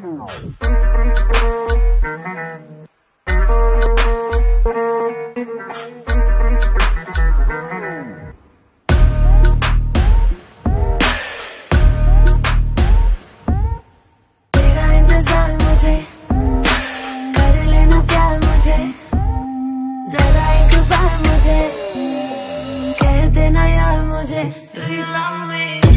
signal. Baby, love me.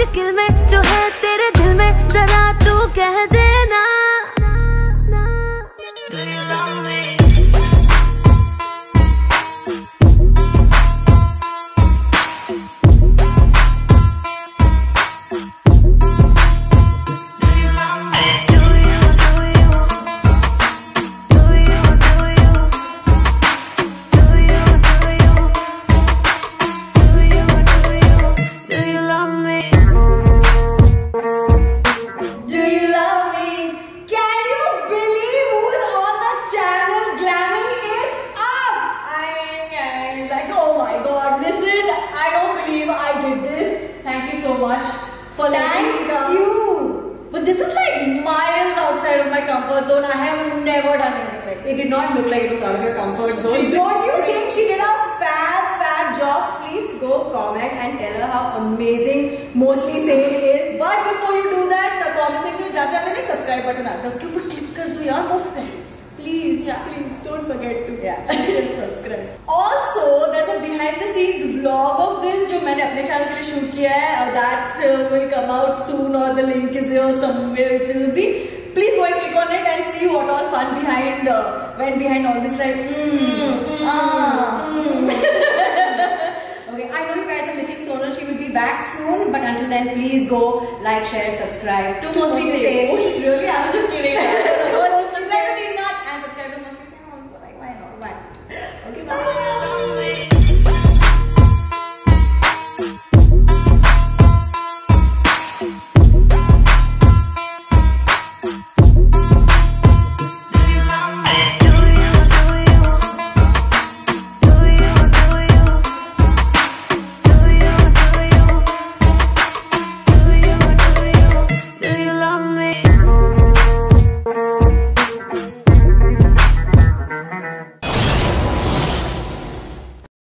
मुश्किल में जो है तेरे दिल में जरा तू कह दे। much for letting me Thank come. you. But this is like miles outside of my comfort zone. I have never done anything like It did not look like it was out of your comfort zone. Don't you think she did a fab, fab job? Please go comment and tell her how amazing Mostly Sane is. But before you do that, the comment section में जाते हमें एक subscribe button आता है उसके ऊपर click कर दो यार मुफ्त है. Please, Yeah. please don't forget to Yeah. subscribe. Also, there's a behind the scenes vlog of this जो मैंने अपने channel के लिए shoot किया है. Uh, that uh, will come out soon or the link is here somewhere it will be. Please go and click on it and see what all fun behind uh, went behind all this like. Mm, ah, mm. Okay, I know you guys are missing Sonal. She will be back soon. But until then, please go like, share, subscribe To mostly say. Oh shit, really? I was just kidding.